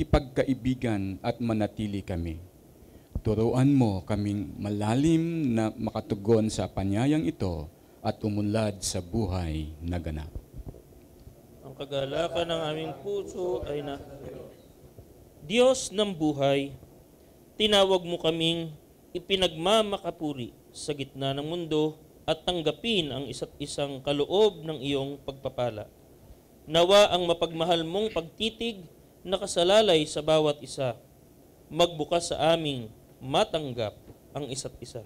makikipagkaibigan at manatili kami. Turuan mo kaming malalim na makatugon sa panyayang ito at umunlad sa buhay na ganap. Ang kagalakan ng aming puso ay na... Diyos ng buhay, tinawag mo kaming ipinagmamakapuri sa gitna ng mundo at tanggapin ang isa't isang kaloob ng iyong pagpapala. Nawa ang mapagmahal mong pagtitig nakasalalay sa bawat isa. Magbukas sa aming matanggap ang isa't isa.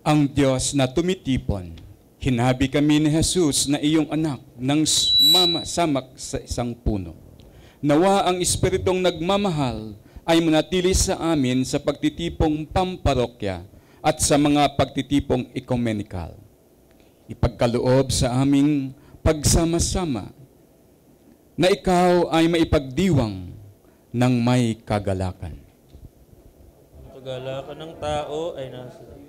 Ang Diyos na tumitipon, hinabi kami ni Jesus na iyong anak ng mama samak sa isang puno. Nawa ang Espiritong nagmamahal ay manatili sa amin sa pagtitipong pamparokya at sa mga pagtitipong ecumenical. Ipagkaloob sa aming pagsama-sama na ikaw ay maipagdiwang ng may kagalakan. Ang kagalakan ng tao ay nasa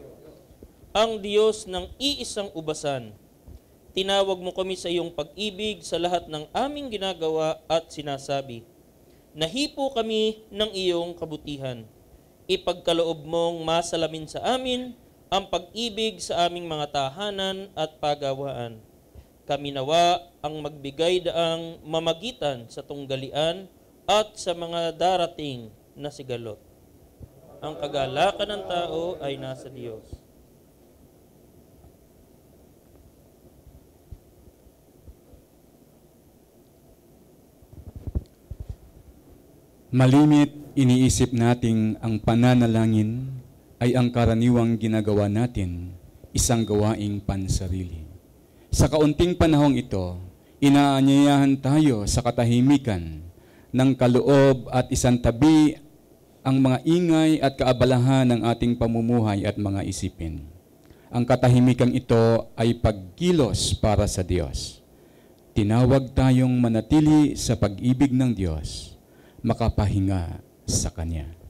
ang Diyos ng iisang ubasan. Tinawag mo kami sa iyong pag-ibig sa lahat ng aming ginagawa at sinasabi. Nahipo kami ng iyong kabutihan. Ipagkaloob mong masalamin sa amin ang pag-ibig sa aming mga tahanan at pagawaan. Kami nawa ang magbigay daang mamagitan sa tunggalian at sa mga darating na sigalot. Ang kagalakan ng tao ay nasa Diyos. Malimit iniisip nating ang pananalangin ay ang karaniwang ginagawa natin, isang gawaing pansarili. Sa kaunting panahong ito, inaanyayahan tayo sa katahimikan ng kaloob at isang tabi ang mga ingay at kaabalahan ng ating pamumuhay at mga isipin. Ang katahimikan ito ay pagkilos para sa Diyos. Tinawag tayong manatili sa pag-ibig ng Diyos makapahinga sa Kanya.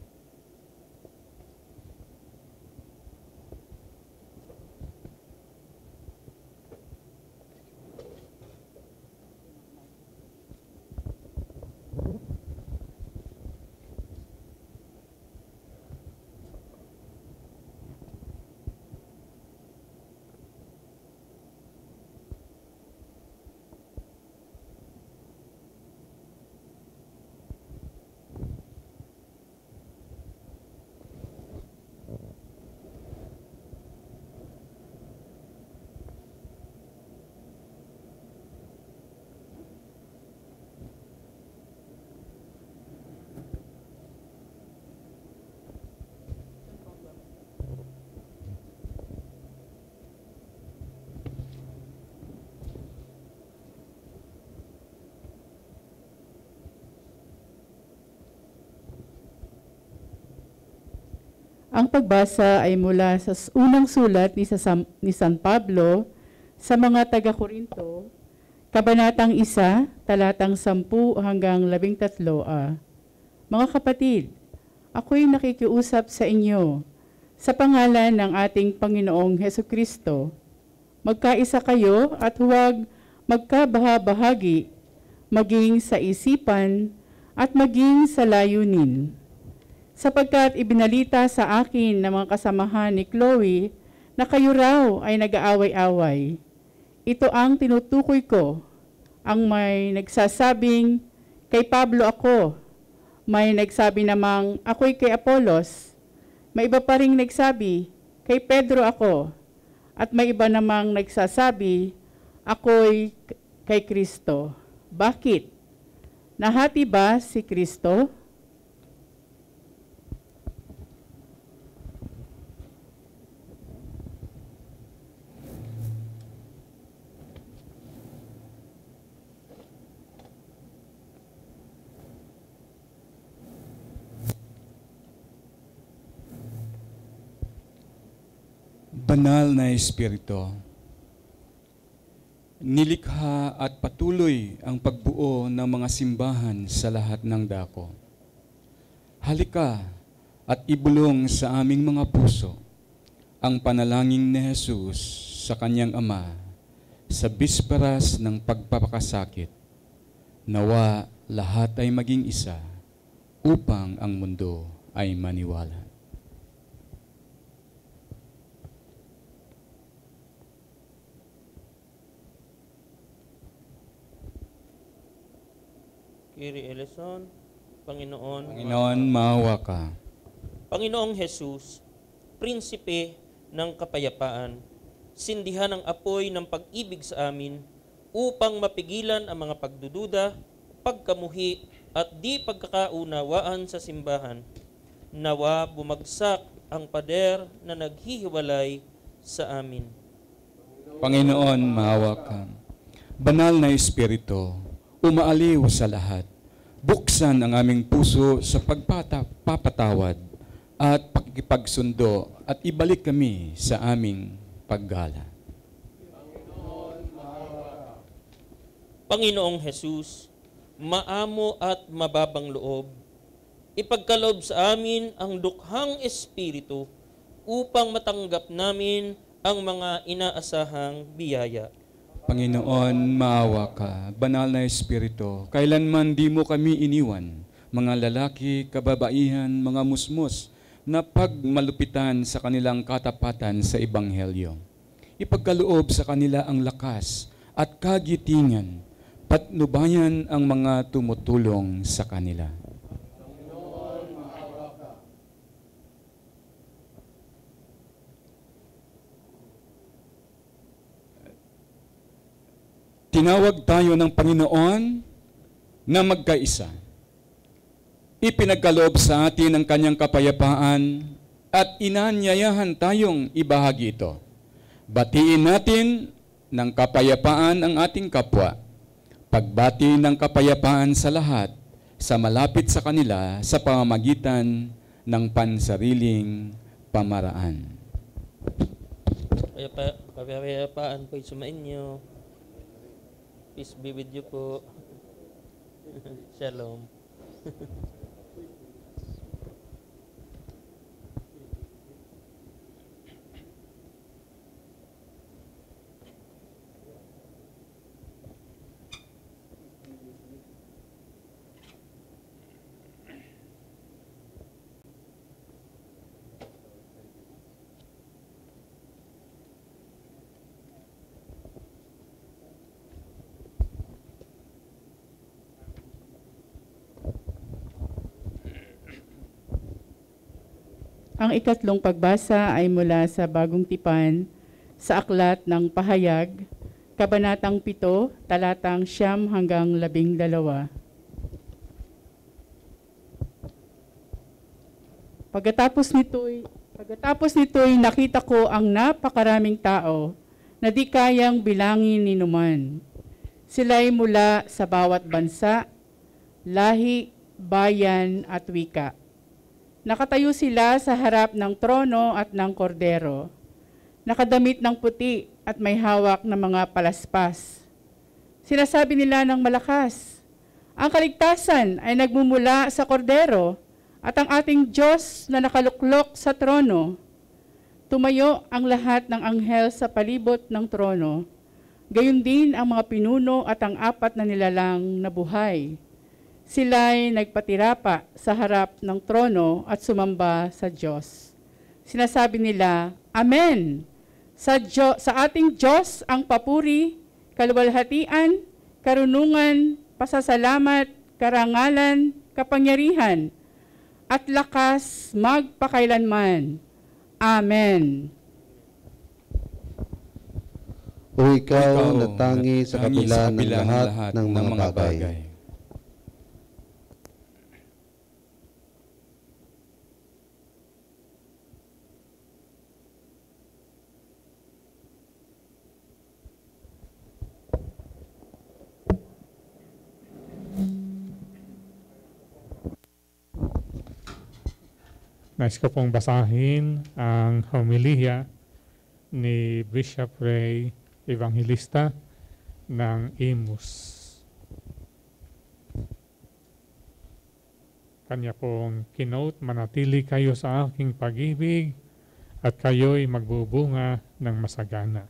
Ang pagbasa ay mula sa unang sulat ni, San, ni San Pablo sa mga taga-Korinto, Kabanatang 1, talatang 10 hanggang 13. Ah. Mga kapatid, ako'y nakikiusap sa inyo sa pangalan ng ating Panginoong Heso Kristo. Magkaisa kayo at huwag magkabahabahagi maging sa isipan at maging sa layunin sapagkat ibinalita sa akin ng mga kasamahan ni Chloe na kayo raw ay nag-aaway-away. Ito ang tinutukoy ko, ang may nagsasabing, kay Pablo ako, may nagsabi namang, ako'y kay Apolos, may iba pa rin nagsabi, kay Pedro ako, at may iba namang nagsasabi, ako'y kay Kristo. Bakit? Nahati ba si Kristo? Banal na Espiritu, nilikha at patuloy ang pagbuo ng mga simbahan sa lahat ng dako. Halika at ibulong sa aming mga puso ang panalangin ni Jesus sa kanyang Ama sa bisperas ng pagpapakasakit Nawa lahat ay maging isa upang ang mundo ay maniwala. Kiri Eleson, Panginoon, Panginoon, maawa ka. Panginoong Jesus, prinsipe ng kapayapaan, sindihan ang apoy ng pag-ibig sa amin upang mapigilan ang mga pagdududa, pagkamuhi at di pagkakaunawaan sa simbahan. Nawa bumagsak ang pader na naghihiwalay sa amin. Panginoon, maawa ka. Banal na Espiritu, umaaliw sa lahat. Buksan ang aming puso sa pagpapatawad at pakikipagsundo at ibalik kami sa aming paggala. Panginoong Jesus, maamo at mababang loob, ipagkalob sa amin ang dukhang espiritu upang matanggap namin ang mga inaasahang biyaya. Panginoon, maawa ka. Banal na Espiritu, kailanman di mo kami iniwan, mga lalaki, kababaihan, mga musmos, na pagmalupitan sa kanilang katapatan sa Ebanghelyo. Ipagkaloob sa kanila ang lakas at kagitingan, patnubayan ang mga tumutulong sa kanila. Tinawag tayo ng Panginoon na magkaisa. Ipinagkaloob sa atin ang kanyang kapayapaan at inanyayahan tayong ibahagi ito. Batiin natin ng kapayapaan ang ating kapwa. Pagbati ng kapayapaan sa lahat sa malapit sa kanila sa pamamagitan ng pansariling pamaraan. Kapayapaan po sumain nyo. Peace be with you po. Shalom. Ang ikatlong pagbasa ay mula sa Bagong Tipan sa Aklat ng Pahayag, Kabanatang 7, talatang siyam hanggang labing dalawa. Pagkatapos nito'y pagkatapos nito'y nakita ko ang napakaraming tao na di kayang bilangin ni numan. Sila'y mula sa bawat bansa, lahi, bayan at wika. Nakatayo sila sa harap ng trono at ng kordero. Nakadamit ng puti at may hawak na mga palaspas. Sinasabi nila ng malakas, ang kaligtasan ay nagmumula sa kordero at ang ating Diyos na nakaluklok sa trono. Tumayo ang lahat ng anghel sa palibot ng trono. Gayon din ang mga pinuno at ang apat na nilalang na buhay sila'y nagpatirapa sa harap ng trono at sumamba sa Diyos. Sinasabi nila, Amen! Sa, Diyo, sa ating Diyos ang papuri, kaluwalhatian, karunungan, pasasalamat, karangalan, kapangyarihan, at lakas magpakailanman. Amen. O ikaw, na tangi sa kabila ng lahat ng mga bagay. Nais ko pong basahin ang homilya ni Bishop Ray Evangelista ng Imus. Kanya pong kinote, manatili kayo sa aking pag-ibig at kayo'y magbubunga ng masagana.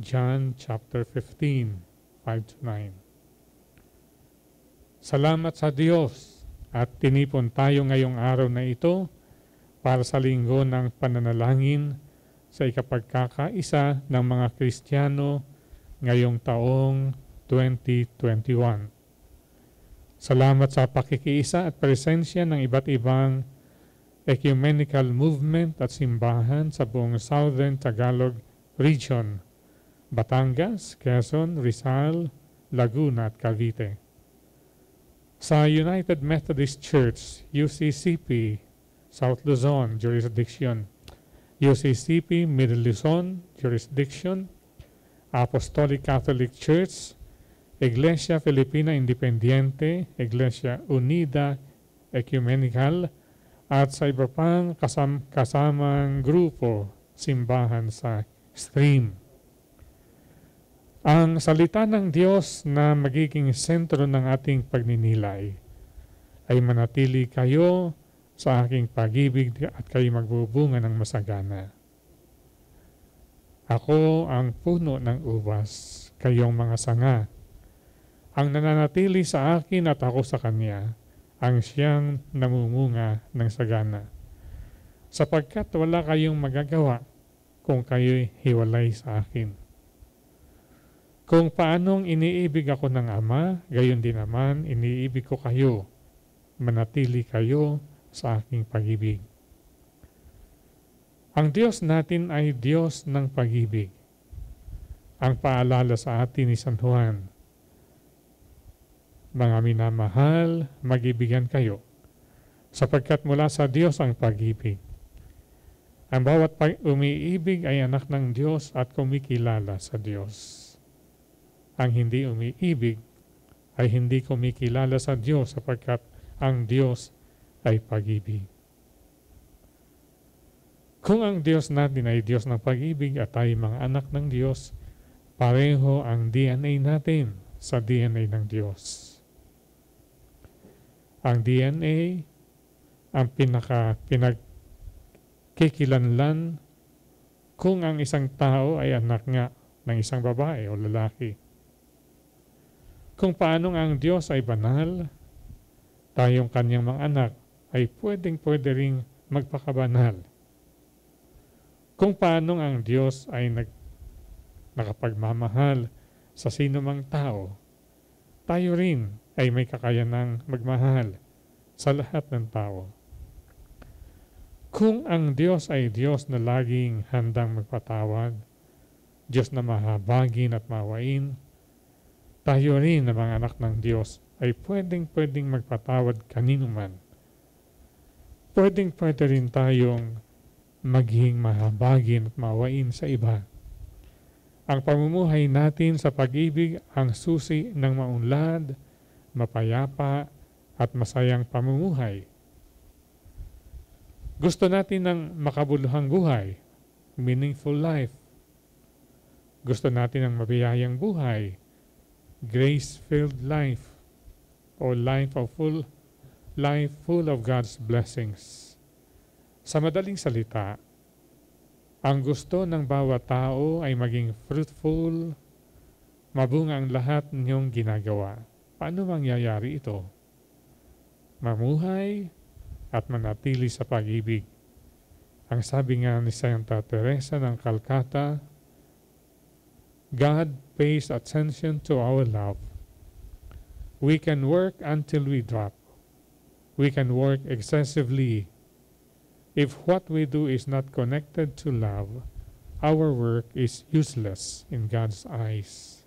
John chapter 15, 5 to 9. Salamat sa Diyos at tinipon tayo ngayong araw na ito para sa linggo ng pananalangin sa ikapagkakaisa ng mga Kristiyano ngayong taong 2021. Salamat sa pakikiisa at presensya ng iba't ibang ecumenical movement at simbahan sa buong Southern Tagalog Region, Batangas, Quezon, Rizal, Laguna at Cavite. Sa United Methodist Church, UCCP, South Luzon, Jurisdiction, UCCP, Middle Luzon, Jurisdiction, Apostolic Catholic Church, Iglesia Filipina Independiente, Iglesia Unida Ecumenical, at sa iba pang kasam kasamang grupo, simbahan sa stream. Ang salita ng Diyos na magiging sentro ng ating pagninilay ay manatili kayo sa aking pag-ibig at kayo magbubunga ng masagana. Ako ang puno ng ubas, kayong mga sanga. Ang nananatili sa akin at ako sa kanya, ang siyang namumunga ng sagana. Sapagkat wala kayong magagawa kung kayo'y hiwalay sa akin. Kung paanong iniibig ako ng Ama, gayon din naman iniibig ko kayo. Manatili kayo sa aking pag-ibig. Ang Diyos natin ay Diyos ng pag-ibig. Ang paalala sa atin ni San Juan, Mga minamahal, magibigan kayo, sapagkat mula sa Diyos ang pag-ibig. Ang bawat umiibig ay anak ng Diyos at kumikilala sa Diyos ang hindi umiibig ay hindi kumikilala sa Diyos sapagkat ang Diyos ay pag-ibig. Kung ang Diyos natin ay Diyos ng pag-ibig at tayo mga anak ng Diyos, pareho ang DNA natin sa DNA ng Diyos. Ang DNA ang pinaka pinagkikilanlan kung ang isang tao ay anak nga ng isang babae o lalaki. Kung paano ang Diyos ay banal, tayong kanyang mga anak ay pwedeng pwede ring magpakabanal. Kung paano ang Diyos ay nag, nakapagmamahal sa sino mang tao, tayo rin ay may kakayanang magmahal sa lahat ng tao. Kung ang Diyos ay Diyos na laging handang magpatawad, Diyos na mahabagin at mawain, tayo rin na mga anak ng Diyos ay pwedeng pwedeng magpatawad kanino man. Pwedeng pwede rin tayong maging mahabagin at mawain sa iba. Ang pamumuhay natin sa pag-ibig ang susi ng maunlad, mapayapa at masayang pamumuhay. Gusto natin ng makabuluhang buhay, meaningful life. Gusto natin ng mabiyayang buhay, grace-filled life or life of full life full of God's blessings. Sa madaling salita, ang gusto ng bawat tao ay maging fruitful, mabunga ang lahat niyong ginagawa. Paano mangyayari ito? Mamuhay at manatili sa pag-ibig. Ang sabi nga ni Santa Teresa ng Calcutta, God pays attention to our love. We can work until we drop. We can work excessively. If what we do is not connected to love, our work is useless in God's eyes.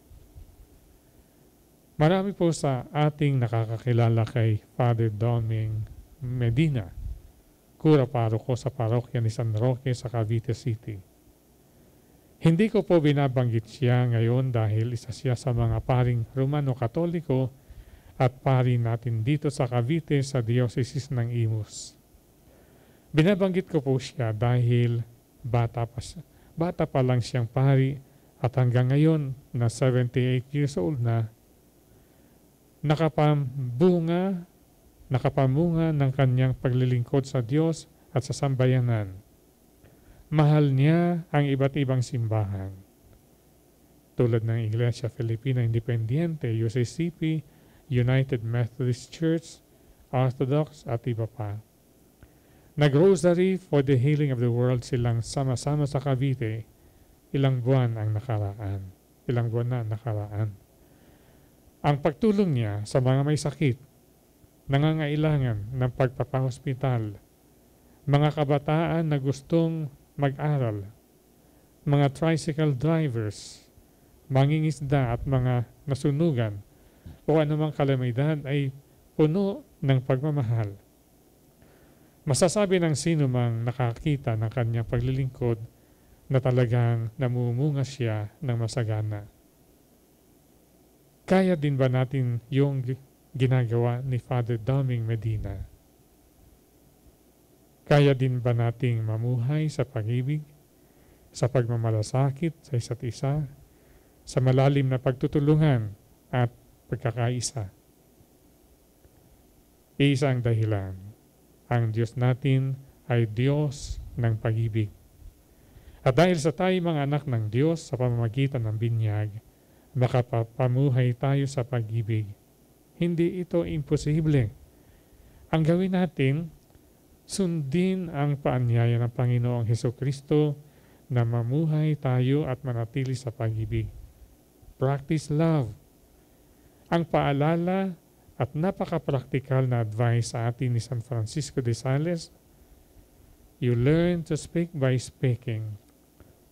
Marami po sa ating nakakakilala kay Father Doming Medina, kura paroko sa parokya ni San Roque sa Cavite City. Hindi ko po binabanggit siya ngayon dahil isa siya sa mga paring Romano-Katoliko at pari natin dito sa Cavite sa Diocese ng Imus. Binabanggit ko po siya dahil bata pa, bata pa lang siyang pari at hanggang ngayon na 78 years old na, nakapambunga, nakapamunga ng kanyang paglilingkod sa Diyos at sa sambayanan mahal niya ang iba't ibang simbahan. Tulad ng Iglesia Filipina Independiente, UCCP, United Methodist Church, Orthodox at iba pa. Nag-rosary for the healing of the world silang sama-sama sa Cavite ilang buwan ang nakaraan. Ilang buwan na ang nakaraan. Ang pagtulong niya sa mga may sakit, nangangailangan ng pagpapahospital, mga kabataan na gustong mag-aral, mga tricycle drivers, mangingisda at mga nasunugan o anumang kalamidad ay puno ng pagmamahal. Masasabi ng sino mang nakakita ng kanyang paglilingkod na talagang namumunga siya ng masagana. Kaya din ba natin yung gi- ginagawa ni Father Doming Medina? Kaya din ba nating mamuhay sa pag-ibig, sa pagmamalasakit sa isa't isa, sa malalim na pagtutulungan at pagkakaisa? Isang dahilan, ang Diyos natin ay Diyos ng pag-ibig. At dahil sa tayo mga anak ng Diyos sa pamamagitan ng binyag, makapapamuhay tayo sa pag-ibig. Hindi ito imposible. Ang gawin natin, sundin ang paanyaya ng Panginoong Heso Kristo na mamuhay tayo at manatili sa pag-ibig. Practice love. Ang paalala at napaka-practical na advice sa atin ni San Francisco de Sales, you learn to speak by speaking,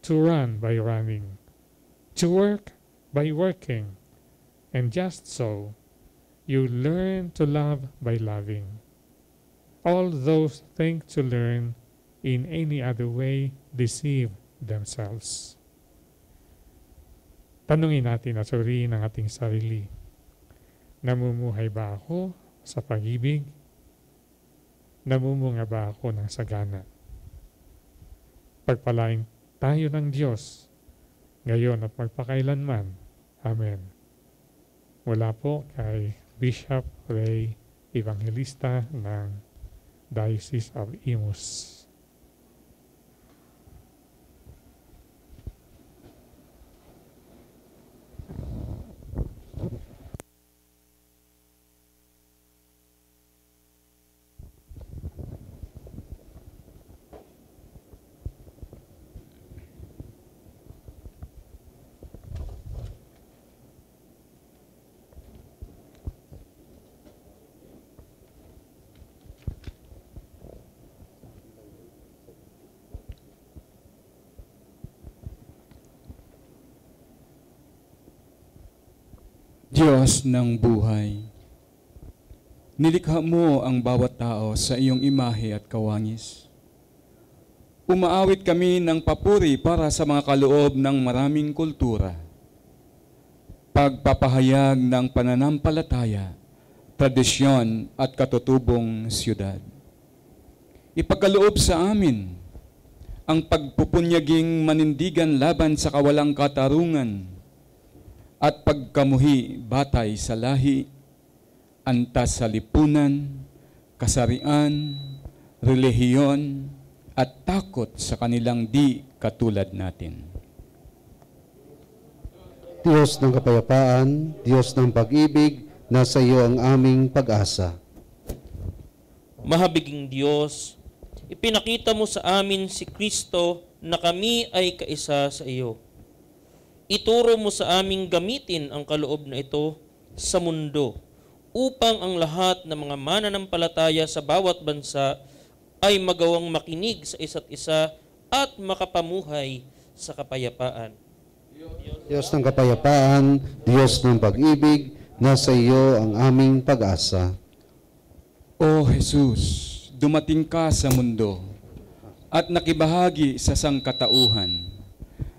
to run by running, to work by working, and just so, you learn to love by loving. All those think to learn in any other way deceive themselves. Tanungin natin at suriin ang ating sarili. Namumuhay ba ako sa pag-ibig? Namumunga ba ako ng sagana? Pagpalain tayo ng Diyos ngayon at magpakailanman. Amen. Mula po kay Bishop Ray Evangelista ng Diocese of Imus. Diyos ng buhay, nilikha mo ang bawat tao sa iyong imahe at kawangis. Umaawit kami ng papuri para sa mga kaloob ng maraming kultura. Pagpapahayag ng pananampalataya, tradisyon at katutubong siyudad. Ipagkaloob sa amin ang pagpupunyaging manindigan laban sa kawalang katarungan at pagkamuhi batay sa lahi, antas sa lipunan, kasarian, relihiyon, at takot sa kanilang di katulad natin. Diyos ng kapayapaan, Diyos ng pag-ibig, nasa iyo ang aming pag-asa. Mahabiging Diyos, ipinakita mo sa amin si Kristo na kami ay kaisa sa iyo. Ituro mo sa aming gamitin ang kaloob na ito sa mundo upang ang lahat ng mga mananampalataya sa bawat bansa ay magawang makinig sa isa't isa at makapamuhay sa kapayapaan. Diyos ng kapayapaan, Diyos ng pag-ibig, nasa iyo ang aming pag-asa. O Jesus, dumating ka sa mundo at nakibahagi sa sangkatauhan.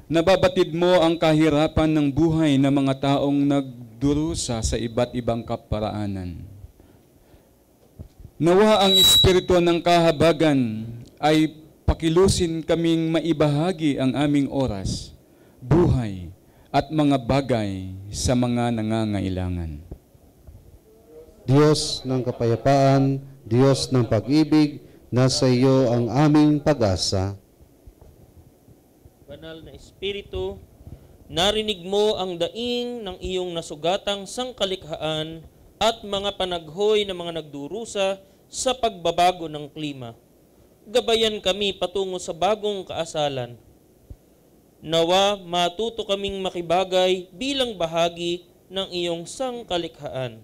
Nababatid mo ang kahirapan ng buhay ng mga taong nagdurusa sa iba't ibang kaparaanan. Nawa ang espiritu ng kahabagan ay pakilusin kaming maibahagi ang aming oras, buhay, at mga bagay sa mga nangangailangan. Diyos ng kapayapaan, Diyos ng pag-ibig, nasa iyo ang aming pag-asa. Banal na Espiritu, narinig mo ang daing ng iyong nasugatang sangkalikhaan at mga panaghoy ng mga nagdurusa sa pagbabago ng klima. Gabayan kami patungo sa bagong kaasalan. Nawa matuto kaming makibagay bilang bahagi ng iyong sangkalikhaan.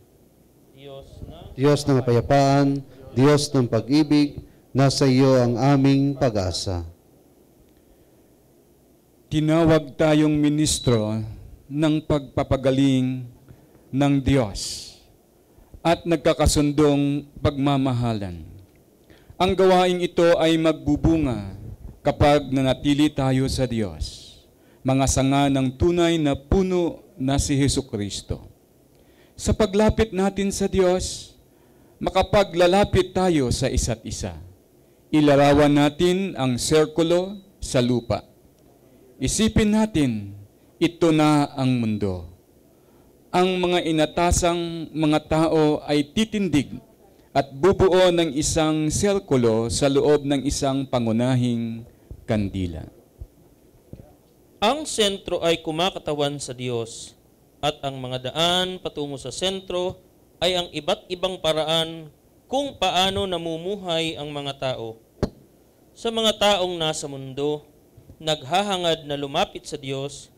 Diyos na Diyos ng kapayapaan, Diyos ng pag-ibig, nasa iyo ang aming pag-asa. Tinawag tayong ministro ng pagpapagaling ng Diyos at nagkakasundong pagmamahalan. Ang gawaing ito ay magbubunga kapag nanatili tayo sa Diyos, mga sanga ng tunay na puno na si Heso Kristo. Sa paglapit natin sa Diyos, makapaglalapit tayo sa isa't isa. Ilarawan natin ang serkulo sa lupa. Isipin natin, ito na ang mundo. Ang mga inatasang mga tao ay titindig at bubuo ng isang serkulo sa loob ng isang pangunahing kandila. Ang sentro ay kumakatawan sa Diyos at ang mga daan patungo sa sentro ay ang iba't ibang paraan kung paano namumuhay ang mga tao. Sa mga taong nasa mundo, naghahangad na lumapit sa Diyos,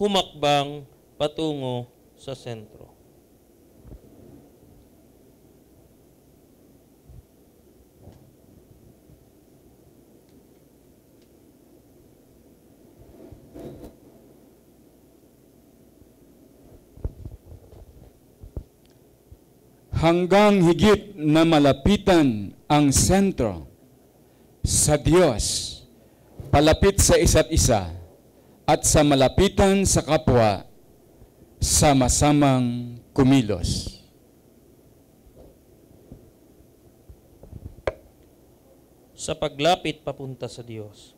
humakbang patungo sa sentro. hanggang higit na malapitan ang sentro sa Diyos, palapit sa isa't isa, at sa malapitan sa kapwa, sama-samang kumilos. Sa paglapit papunta sa Diyos.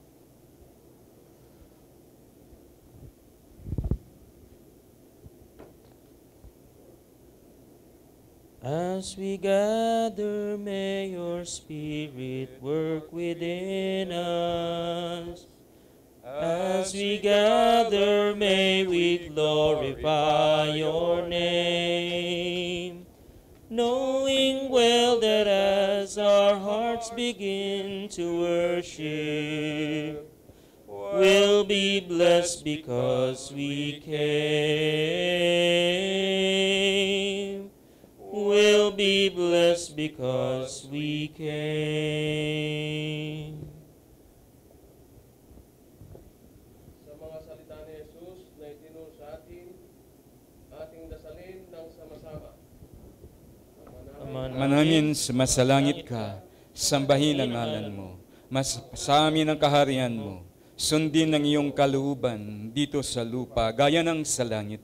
As we gather, may your spirit work within us. As we gather, may we glorify your name. Knowing well that as our hearts begin to worship, we'll be blessed because we came. Because we came. sa mga salita ni Jesus na itinuro sa atin, ating dasalin ng sama-sama. Ama Manamin sumasalangit ka, sambahin ang ngalan mo. Mas sa amin ang kaharian mo. Sundin ang iyong kalooban dito sa lupa, gaya ng sa langit.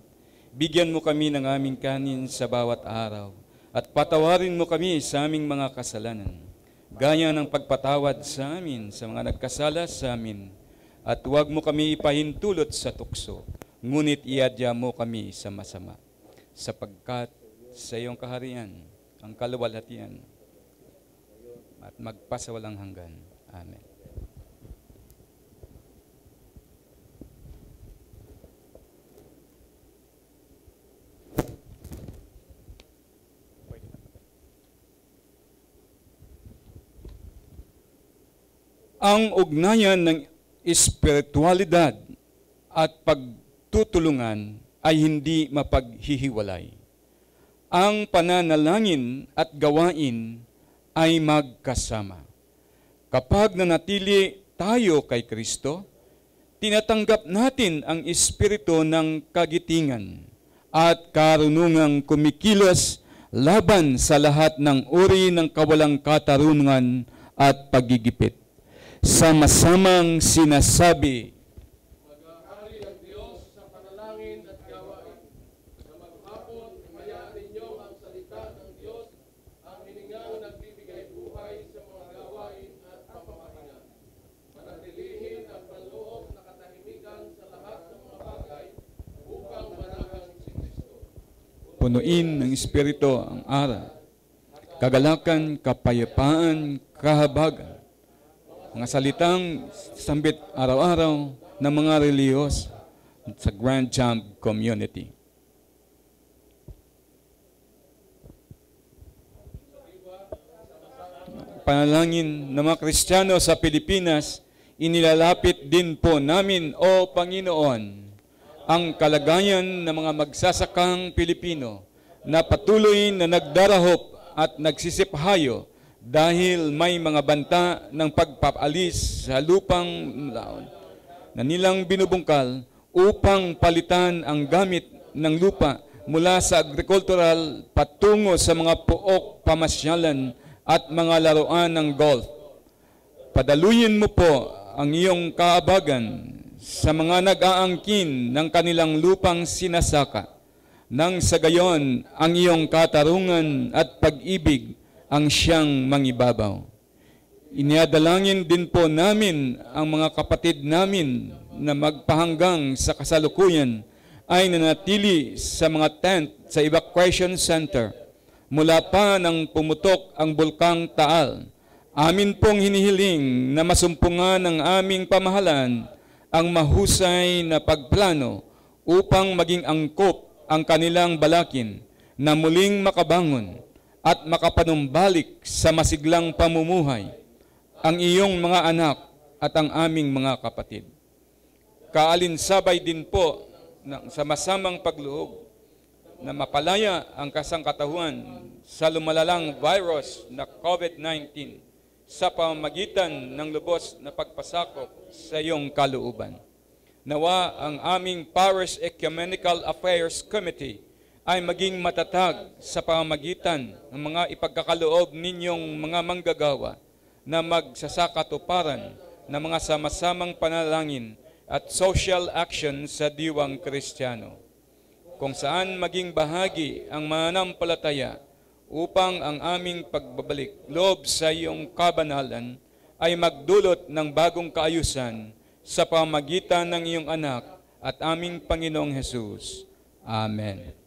Bigyan mo kami ng aming kanin sa bawat araw, at patawarin mo kami sa aming mga kasalanan, gaya ng pagpatawad sa amin sa mga nagkasala sa amin. At huwag mo kami ipahintulot sa tukso, ngunit iadya mo kami sa masama, sapagkat sa iyong kaharian, ang kaluwalhatian, at magpasawalang hanggan. Amen. Ang ugnayan ng espiritualidad at pagtutulungan ay hindi mapaghihiwalay. Ang pananalangin at gawain ay magkasama. Kapag nanatili tayo kay Kristo, tinatanggap natin ang espiritu ng kagitingan at karunungang kumikilos laban sa lahat ng uri ng kawalang katarungan at pagigipit. Sama-samang sinasabi, Maghahari ang Diyos sa panalangin at gawain. Imayaan ninyo ang salita ng Diyos, ang hiningang nagbibigay buhay sa mga gawain at pamamahinga. Manatilihin ang panloob na katahimikan sa lahat ng mga bagay upang managang si Kristo. punuin ng Espiritu ang araw, kagalakan, kapayapaan, kahabagan, mga salitang sambit araw-araw ng mga reliyos sa Grand Champ community. Panalangin ng mga Kristiyano sa Pilipinas, inilalapit din po namin, O Panginoon, ang kalagayan ng mga magsasakang Pilipino na patuloy na nagdarahop at nagsisiphayo dahil may mga banta ng pagpapalis sa lupang na nilang binubungkal upang palitan ang gamit ng lupa mula sa agricultural patungo sa mga pook, pamasyalan at mga laruan ng golf. Padaluyin mo po ang iyong kaabagan sa mga nag-aangkin ng kanilang lupang sinasaka, nang sa gayon ang iyong katarungan at pag-ibig ang siyang mangibabaw. Iniadalangin din po namin ang mga kapatid namin na magpahanggang sa kasalukuyan ay nanatili sa mga tent sa evacuation center mula pa nang pumutok ang bulkang Taal. Amin pong hinihiling na masumpungan ng aming pamahalan ang mahusay na pagplano upang maging angkop ang kanilang balakin na muling makabangon at makapanumbalik sa masiglang pamumuhay ang iyong mga anak at ang aming mga kapatid. Kaalinsabay din po ng, sa masamang pagloob na mapalaya ang kasangkatahuan sa lumalalang virus na COVID-19 sa pamamagitan ng lubos na pagpasakop sa iyong kalooban. Nawa ang aming Paris Ecumenical Affairs Committee ay maging matatag sa pamamagitan ng mga ipagkakaloob ninyong mga manggagawa na magsasakatuparan ng mga sama-samang panalangin at social action sa diwang Kristiyano, kung saan maging bahagi ang mananampalataya upang ang aming pagbabalik loob sa iyong kabanalan ay magdulot ng bagong kaayusan sa pamagitan ng iyong anak at aming Panginoong Hesus. Amen.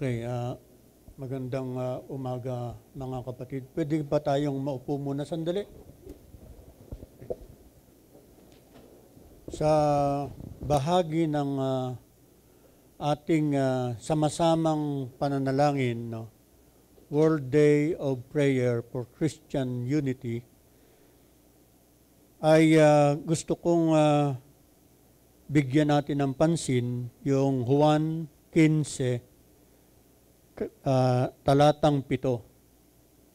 Okay, ah, magandang ah, umaga mga kapatid. Pwede ba tayong maupo muna sandali? Sa bahagi ng ah, ating ah, sama-samang pananalangin, no? World Day of Prayer for Christian Unity, ay ah, gusto kong ah, bigyan natin ng pansin yung Juan 15, uh, talatang pito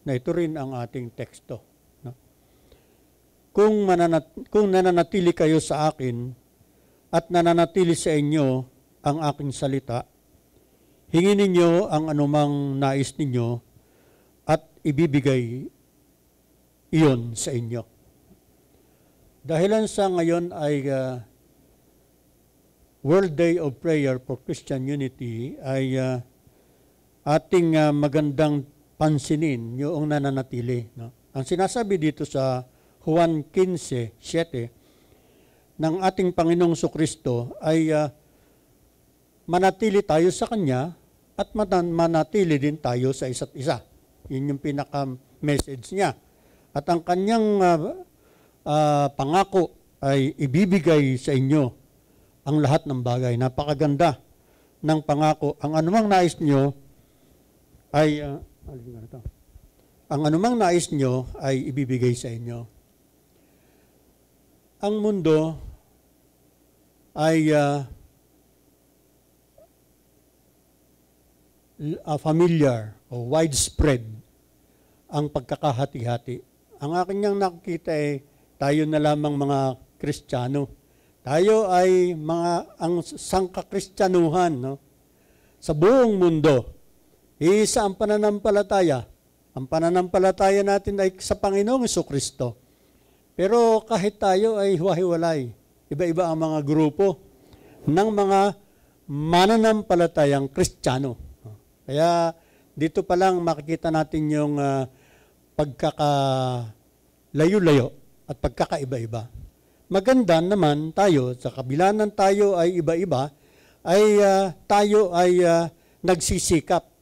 na ito rin ang ating teksto. No? Kung, mananat, kung nananatili kayo sa akin at nananatili sa inyo ang aking salita, hingin ninyo ang anumang nais ninyo at ibibigay iyon sa inyo. Dahilan sa ngayon ay uh, World Day of Prayer for Christian Unity ay uh, ating uh, magandang pansinin yung nananatili. No? Ang sinasabi dito sa Juan 15:7 ng ating Panginoong Kristo ay uh, manatili tayo sa Kanya at manatili din tayo sa isa't isa. Yun yung pinaka-message niya. At ang kanyang uh, uh, pangako ay ibibigay sa inyo ang lahat ng bagay. Napakaganda ng pangako. Ang anumang nais nyo, ay, uh, ang anumang nais nyo ay ibibigay sa inyo. Ang mundo ay uh, uh, familiar o widespread ang pagkakahati-hati. Ang akin niyang nakikita ay tayo na lamang mga Kristiyano. Tayo ay mga ang sangkakristyanuhan no? sa buong mundo Isa ang pananampalataya. Ang pananampalataya natin ay sa Panginoong Kristo. Pero kahit tayo ay huwahiwalay, iba-iba ang mga grupo ng mga mananampalatayang Kristiyano. Kaya dito pa lang makikita natin yung uh, pagkakalayo-layo at pagkakaiba-iba. maganda naman tayo, sa kabila ng tayo ay iba-iba, ay ah, tayo ay ah, nagsisikap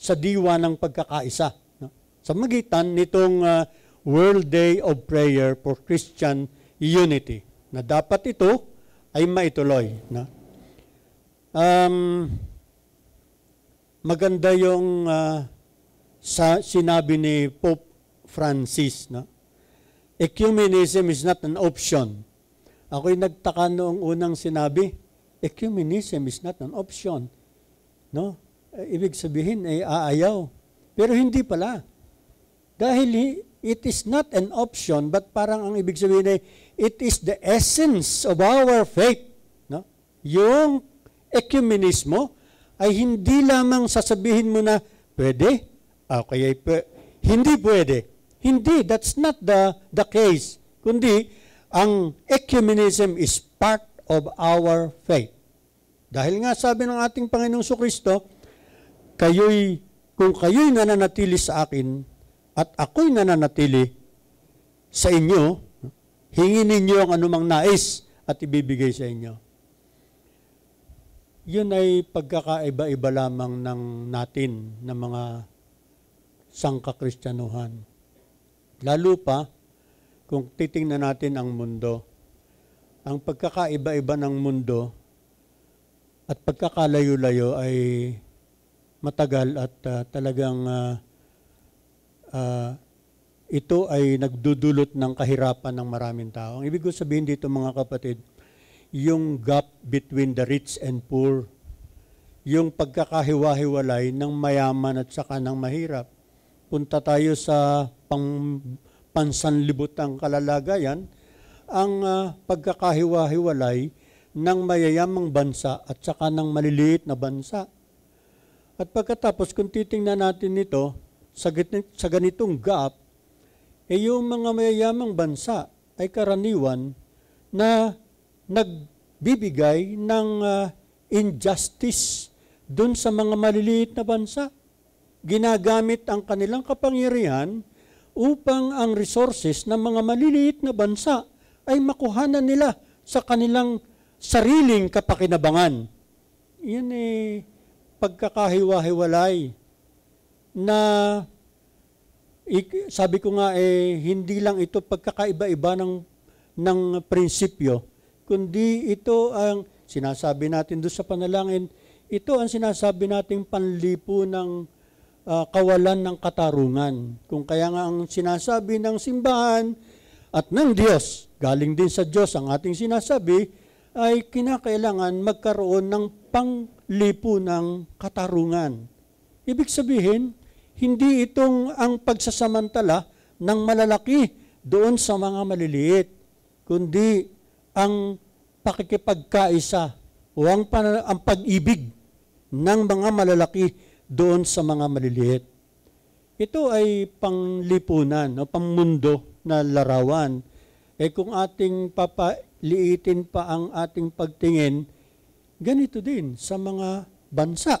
sa diwa ng pagkakaisa. No? Sa magitan nitong ah, World Day of Prayer for Christian Unity, na dapat ito ay maituloy. No? Um, maganda yung ah, sa sinabi ni Pope Francis, no? Ecumenism is not an option. Ako'y nagtaka noong unang sinabi, ecumenism is not an option. No? Eh, Ibig sabihin ay aayaw. Pero hindi pala. Dahil hi- it is not an option, but parang ang ibig sabihin ay it is the essence of our faith. No? Yung ecumenismo ay hindi lamang sasabihin mo na pwede, okay, pwe- hindi pwede. Hindi, that's not the, the case. Kundi, ang ecumenism is part of our faith. Dahil nga sabi ng ating Panginoong Kristo, kayo'y, kung kayo'y nananatili sa akin, at ako'y nananatili sa inyo, hingin ninyo ang anumang nais at ibibigay sa inyo. Yun ay pagkakaiba-iba lamang ng natin na mga sangkakristyanuhan. Lalo pa kung titingnan natin ang mundo. Ang pagkakaiba-iba ng mundo at pagkakalayo-layo ay matagal at ah, talagang ah, ah, ito ay nagdudulot ng kahirapan ng maraming tao. Ang ibig ko sabihin dito mga kapatid, yung gap between the rich and poor, yung pagkakahiwa-hiwalay ng mayaman at saka ng mahirap. Punta tayo sa pang, pansanlibutang kalalagayan, ang ah, pagkakahiwa-hiwalay ng mayayamang bansa at saka ng maliliit na bansa. At pagkatapos, kung titingnan natin ito, sa, sa ganitong gap, eh yung mga mayayamang bansa ay karaniwan na nagbibigay ng ah, injustice dun sa mga maliliit na bansa. Ginagamit ang kanilang kapangyarihan upang ang resources ng mga maliliit na bansa ay makuhanan nila sa kanilang sariling kapakinabangan. Yan eh, pagkakahiwa-hiwalay na sabi ko nga eh hindi lang ito pagkakaiba-iba ng ng prinsipyo kundi ito ang sinasabi natin doon sa panalangin ito ang sinasabi nating panlipo ng ah, kawalan ng katarungan. Kung kaya nga ang sinasabi ng simbahan at ng Diyos galing din sa Diyos ang ating sinasabi ay kinakailangan magkaroon ng panglipo ng katarungan Ibig sabihin, hindi itong ang pagsasamantala ng malalaki doon sa mga maliliit, kundi ang pakikipagkaisa o ang, ang pag-ibig ng mga malalaki doon sa mga maliliit. Ito ay panglipunan o pangmundo na larawan. Eh kung ating papaliitin pa ang ating pagtingin, ganito din sa mga bansa.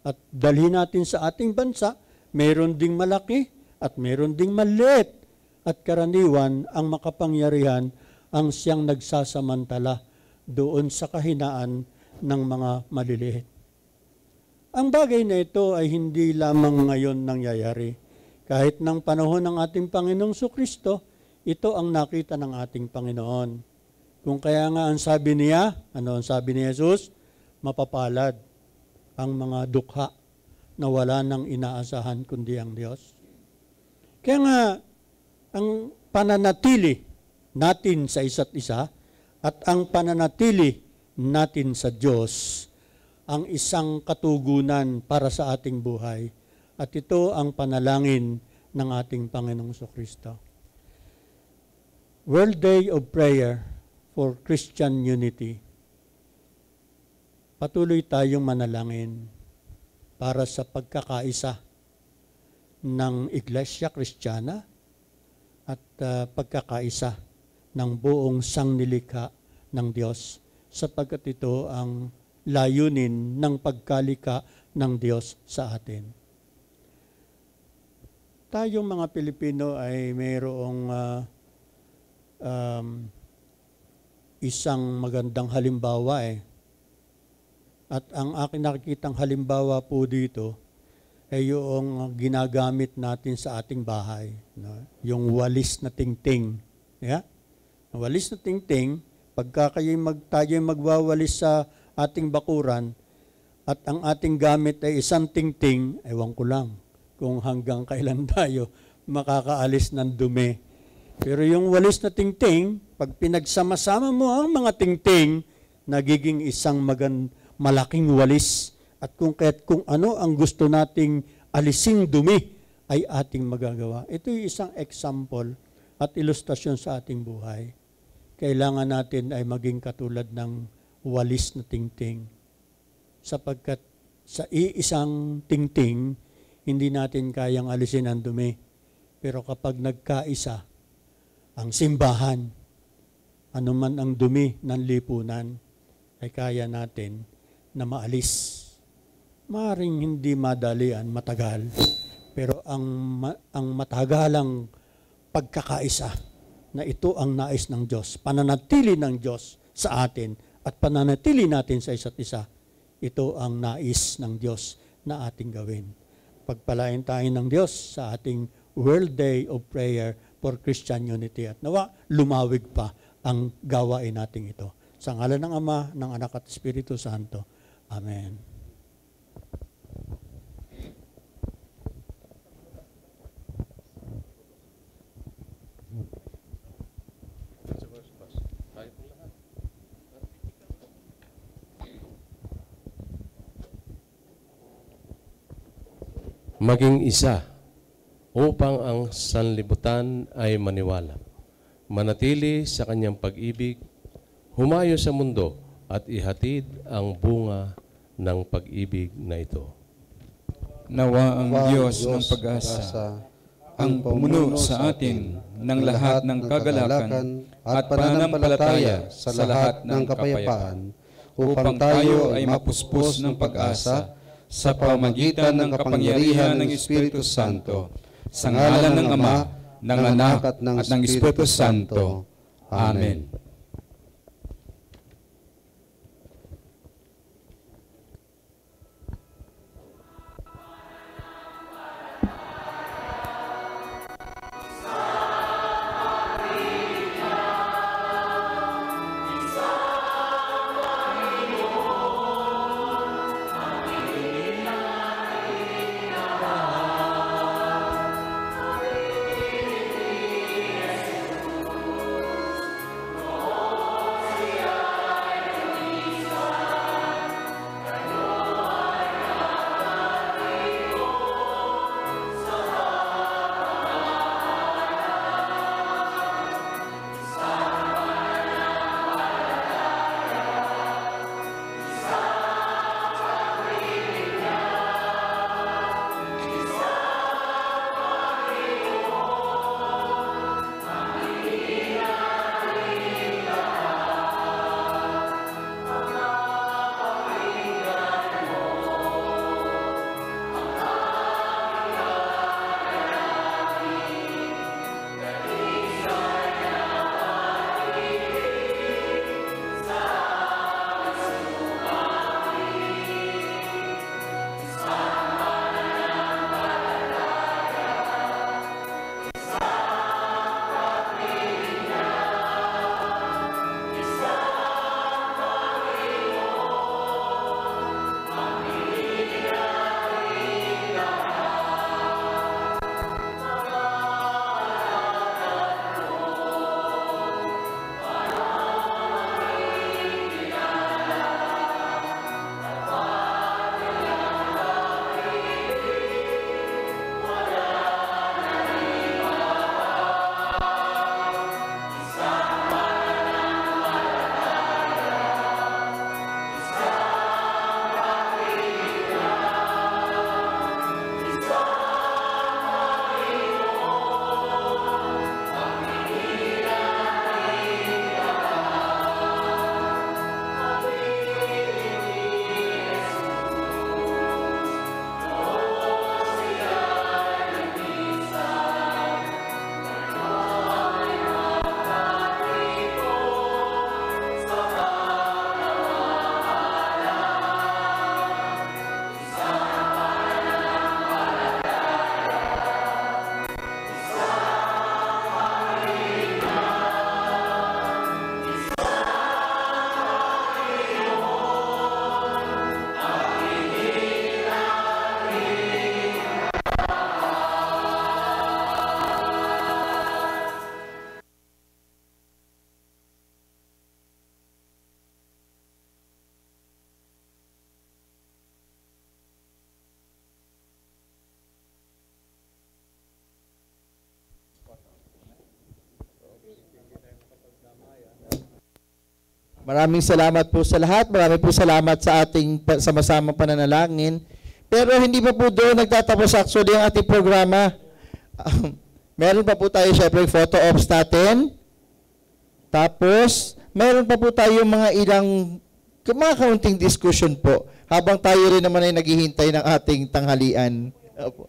At dalhin natin sa ating bansa, meron ding malaki at meron ding maliit. At karaniwan ang makapangyarihan ang siyang nagsasamantala doon sa kahinaan ng mga maliliit. Ang bagay na ito ay hindi lamang ngayon nangyayari. Kahit ng panahon ng ating Panginoong Kristo, ito ang nakita ng ating Panginoon. Kung kaya nga ang sabi niya, ano ang sabi ni Jesus? Mapapalad ang mga dukha na wala nang inaasahan kundi ang Diyos. Kaya nga, ang pananatili natin sa isa't isa at ang pananatili natin sa Diyos ang isang katugunan para sa ating buhay. At ito ang panalangin ng ating Panginoong Kristo. World Day of Prayer for Christian Unity patuloy tayong manalangin para sa pagkakaisa ng Iglesia Kristiyana at ah, pagkakaisa ng buong sangnilikha ng Diyos sapagkat ito ang layunin ng pagkalika ng Diyos sa atin. Tayong mga Pilipino ay mayroong ah, um, isang magandang halimbawa eh. At ang aking nakikitang halimbawa po dito ay yung ginagamit natin sa ating bahay. No? Yung walis na tingting. Yeah? Walis na tingting, pagka kayo mag, tayo magwawalis sa ating bakuran, at ang ating gamit ay isang tingting, ewan ko lang kung hanggang kailan tayo makakaalis ng dumi. Pero yung walis na tingting, pag pinagsama-sama mo ang mga tingting, nagiging isang magan, malaking walis. At kung kahit kung ano ang gusto nating alising dumi, ay ating magagawa. Ito yung isang example at ilustrasyon sa ating buhay. Kailangan natin ay maging katulad ng walis na tingting. Sapagkat sa iisang tingting, hindi natin kayang alisin ang dumi. Pero kapag nagkaisa, ang simbahan, anuman ang dumi ng lipunan, ay kaya natin na maalis. Maring hindi madalian, matagal. Pero ang, ma- ang matagalang pagkakaisa na ito ang nais ng Diyos, pananatili ng Diyos sa atin at pananatili natin sa isa't isa, ito ang nais ng Diyos na ating gawin. Pagpalain tayo ng Diyos sa ating World Day of Prayer for Christian Unity at nawa lumawig pa ang gawain nating ito. Sa ngalan ng Ama, ng Anak at Espiritu Santo. Amen. maging isa upang ang sanlibutan ay maniwala. Manatili sa kanyang pag-ibig, humayo sa mundo at ihatid ang bunga ng pag-ibig na ito. Nawa ang Diyos ng pag-asa, ang pumuno sa atin ng lahat ng kagalakan at pananampalataya sa lahat ng kapayapaan, upang tayo ay mapuspos ng pag-asa sa pamagitan ng kapangyarihan ng Espiritu Santo, sa ngalan ng Ama, ng Anak at ng Espiritu Santo. Amen. Amen. Maraming salamat po sa lahat. Maraming po salamat sa ating sama-samang pananalangin. Pero hindi pa po doon nagtatapos actually ang ating programa. Um, meron pa po tayo syempre photo ops natin. Tapos, meron pa po tayo mga ilang mga kaunting discussion po habang tayo rin naman ay naghihintay ng ating tanghalian. Opo.